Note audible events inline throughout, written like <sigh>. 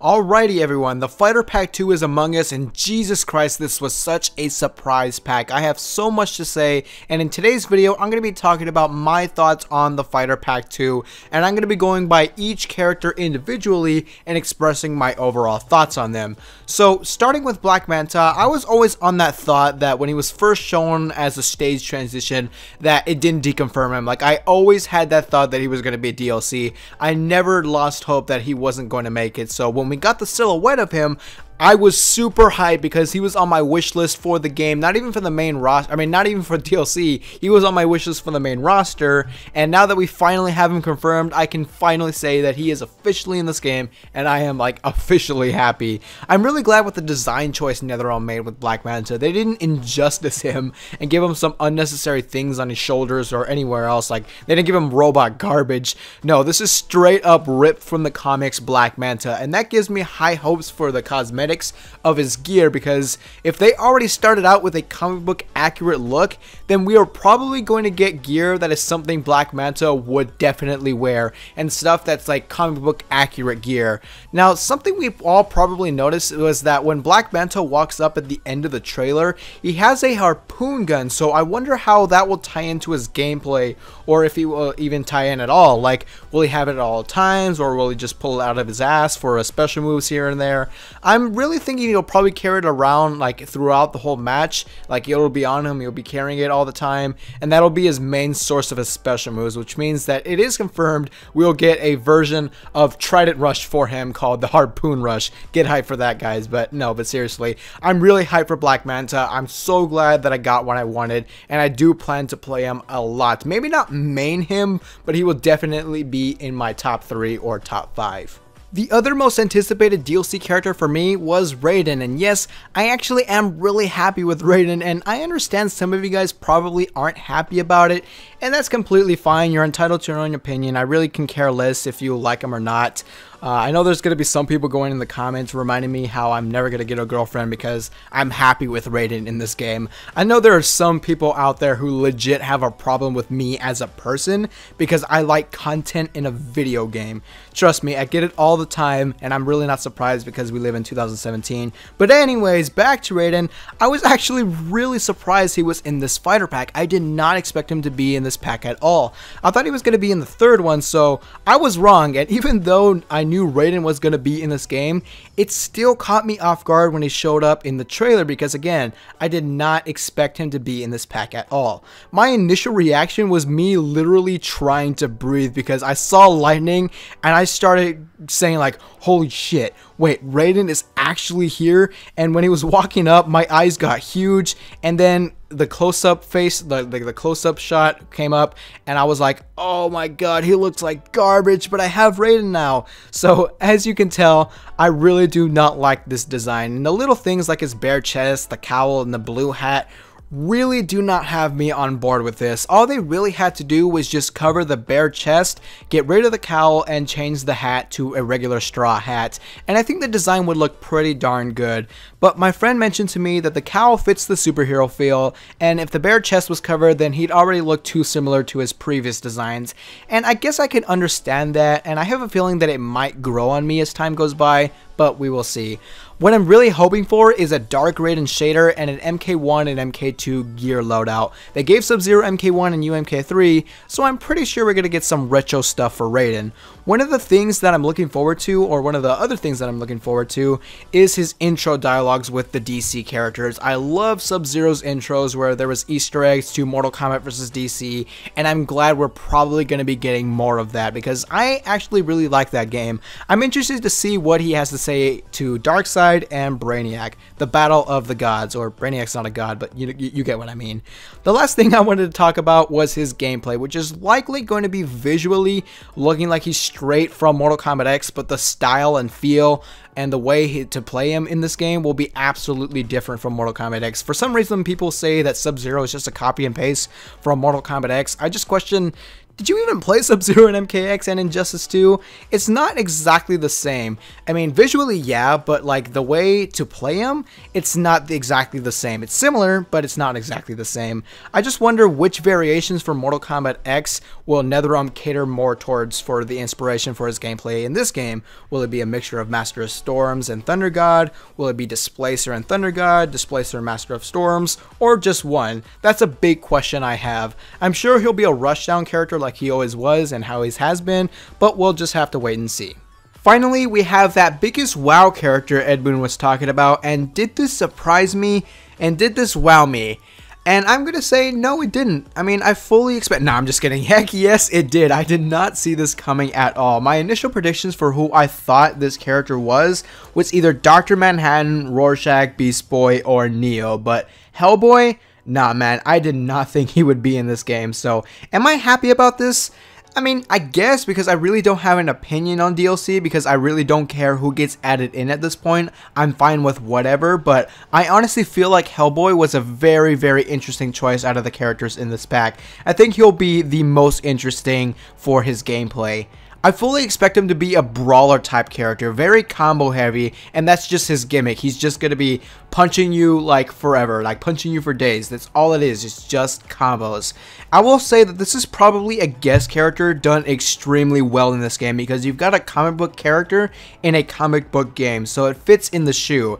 Alrighty everyone, the Fighter Pack 2 is among us and Jesus Christ this was such a surprise pack. I have so much to say and in today's video I'm going to be talking about my thoughts on the Fighter Pack 2 and I'm going to be going by each character individually and expressing my overall thoughts on them. So starting with Black Manta, I was always on that thought that when he was first shown as a stage transition that it didn't deconfirm him. Like I always had that thought that he was going to be a DLC. I never lost hope that he wasn't going to make it. So when when we got the silhouette of him, I was super hyped because he was on my wish list for the game, not even for the main roster. I mean, not even for <laughs> DLC. He was on my wish list for the main roster. And now that we finally have him confirmed, I can finally say that he is officially in this game, and I am like officially happy. I'm really glad with the design choice NetherRealm made with Black Manta. They didn't injustice him and give him some unnecessary things on his shoulders or anywhere else. Like they didn't give him robot garbage. No, this is straight up ripped from the comics Black Manta, and that gives me high hopes for the cosmetic of his gear because if they already started out with a comic book accurate look, then we are probably going to get gear that is something Black Manta would definitely wear and stuff that's like comic book accurate gear. Now, something we've all probably noticed was that when Black Manta walks up at the end of the trailer, he has a harpoon gun, so I wonder how that will tie into his gameplay or if he will even tie in at all. Like, will he have it at all times or will he just pull it out of his ass for a special moves here and there? I'm really thinking he'll probably carry it around like throughout the whole match. Like it'll be on him, he'll be carrying it all the time, and that'll be his main source of his special moves, which means that it is confirmed we'll get a version of Trident Rush for him called the Harpoon Rush. Get hyped for that, guys. But no, but seriously, I'm really hyped for Black Manta. I'm so glad that I got what I wanted, and I do plan to play him a lot. Maybe not main him, but he will definitely be in my top three or top five. The other most anticipated DLC character for me was Raiden, and yes, I actually am really happy with Raiden, and I understand some of you guys probably aren't happy about it, and that's completely fine, you're entitled to your own opinion, I really can care less if you like him or not. Uh, I know there's going to be some people going in the comments reminding me how I'm never going to get a girlfriend because I'm happy with Raiden in this game. I know there are some people out there who legit have a problem with me as a person because I like content in a video game. Trust me, I get it all the time and I'm really not surprised because we live in 2017. But anyways, back to Raiden. I was actually really surprised he was in this fighter pack. I did not expect him to be in this pack at all. I thought he was going to be in the third one, so I was wrong. And even though I knew Raiden was going to be in this game, it still caught me off guard when he showed up in the trailer because again, I did not expect him to be in this pack at all. My initial reaction was me literally trying to breathe because I saw lightning and I started saying like, holy shit, wait, Raiden is actually here? And when he was walking up, my eyes got huge and then the close-up face, the, the, the close-up shot came up, and I was like, oh my god, he looks like garbage, but I have Raiden now. So, as you can tell, I really do not like this design. And the little things like his bare chest, the cowl, and the blue hat really do not have me on board with this. All they really had to do was just cover the bare chest, get rid of the cowl, and change the hat to a regular straw hat. And I think the design would look pretty darn good. But my friend mentioned to me that the cowl fits the superhero feel, and if the bare chest was covered, then he'd already look too similar to his previous designs. And I guess I can understand that, and I have a feeling that it might grow on me as time goes by, but we will see. What I'm really hoping for is a Dark Raiden shader and an MK1 and MK2 gear loadout. They gave Sub-Zero MK1 and UMK3, so I'm pretty sure we're going to get some retro stuff for Raiden. One of the things that I'm looking forward to, or one of the other things that I'm looking forward to, is his intro dialogues with the DC characters. I love Sub-Zero's intros where there was Easter eggs to Mortal Kombat vs. DC, and I'm glad we're probably going to be getting more of that because I actually really like that game. I'm interested to see what he has to say to Darkseid and Brainiac, the battle of the gods, or Brainiac's not a god, but you, you, you get what I mean. The last thing I wanted to talk about was his gameplay, which is likely going to be visually looking like he's straight from Mortal Kombat X, but the style and feel and the way he, to play him in this game will be absolutely different from Mortal Kombat X. For some reason, people say that Sub-Zero is just a copy and paste from Mortal Kombat X. I just question did you even play Sub-Zero and MKX and Injustice 2? It's not exactly the same. I mean, visually, yeah, but like the way to play them, it's not exactly the same. It's similar, but it's not exactly the same. I just wonder which variations for Mortal Kombat X will NetherRealm cater more towards for the inspiration for his gameplay in this game. Will it be a mixture of Master of Storms and Thunder God? Will it be Displacer and Thunder God, Displacer and Master of Storms, or just one? That's a big question I have. I'm sure he'll be a rushdown character like like he always was and how he has been, but we'll just have to wait and see. Finally, we have that biggest wow character Ed was talking about, and did this surprise me? And did this wow me? And I'm gonna say, no, it didn't. I mean, I fully expect. No, I'm just kidding. <laughs> Heck yes, it did. I did not see this coming at all. My initial predictions for who I thought this character was was either Dr. Manhattan, Rorschach, Beast Boy, or Neo. But Hellboy, nah, man, I did not <laughs> think he would be in this game. So, am I happy about this? I mean, I guess because I really don't have an opinion on DLC because I really don't care who gets added in at this point. I'm fine with whatever, but I honestly feel like Hellboy was a very, very interesting choice out of the characters in this pack. I think he'll be the most interesting for his gameplay. I fully expect him to be a brawler type character, very combo heavy, and that's just his gimmick. He's just going to be punching you like forever, like punching you for days. That's all it is, it's just combos. I will say that this is probably a guest character done extremely well in this game because you've got a comic book character in a comic book game, so it fits in the shoe.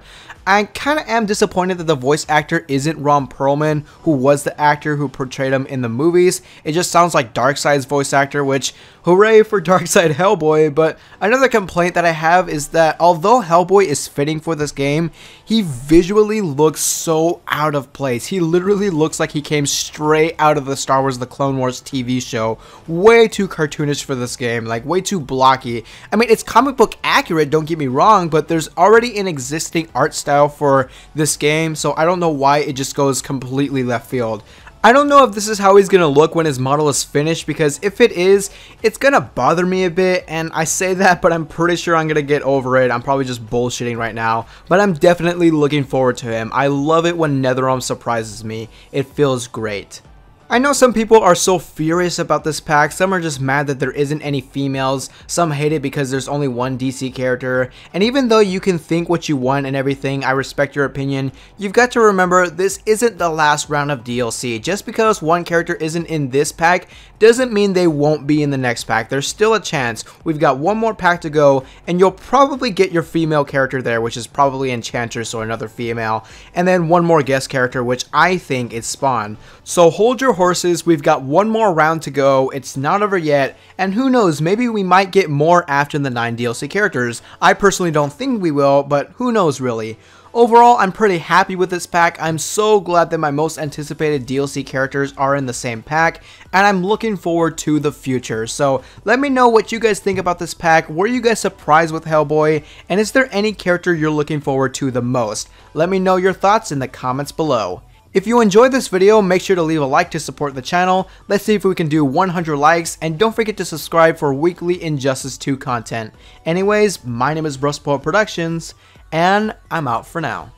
I kind of am disappointed that the voice actor isn't Ron Perlman, who was the actor who portrayed him in the movies. It just sounds like Darkseid's voice actor, which, hooray for <laughs> Darkseid Hellboy, but another complaint that I have is that although Hellboy is fitting for this game, he visually looks so out of place. He literally looks like he came straight out of the Star Wars The Clone Wars TV show. Way too cartoonish for this game, like way too blocky. I mean, it's comic book accurate, don't get me wrong, but there's already an existing art style for this game, so I don't know why it just goes completely left field. I don't know if this is how he's going to look when his model is finished because if it is, it's going to bother me a bit and I say that but I'm pretty sure I'm going to get over it. I'm probably just bullshitting right now, but I'm definitely looking forward to him. I love it when NetherRealm surprises me. It feels great. I know some people are so furious about this pack, some are just mad that there isn't any females, some hate it because there's only one DC character, and even though you can think what you want and everything, I respect your opinion, you've got to remember this isn't the last round of DLC. Just because one character isn't in this pack doesn't mean they won't be in the next pack. There's still a chance. We've got one more pack to go, and you'll probably get your female character there, which is probably Enchantress or another female, and then one more guest character, which I think is Spawn. So hold your horses, we've got one more round to go, it's not over yet, and who knows, maybe we might get more after the 9 DLC characters. I personally don't think we will, but who knows really. Overall, I'm pretty happy with this pack. I'm so glad that my most anticipated DLC characters are in the same pack, and I'm looking forward to the future. So let me know what you guys think about this pack. Were you guys surprised with Hellboy? And is there any character you're looking forward to the most? Let me know your thoughts in the comments below. If you enjoyed this video, make sure to leave a like to support the channel. Let's see if we can do 100 likes, and don't forget to subscribe for weekly Injustice 2 content. Anyways, my name is BruskPoet Productions, and I'm out for now.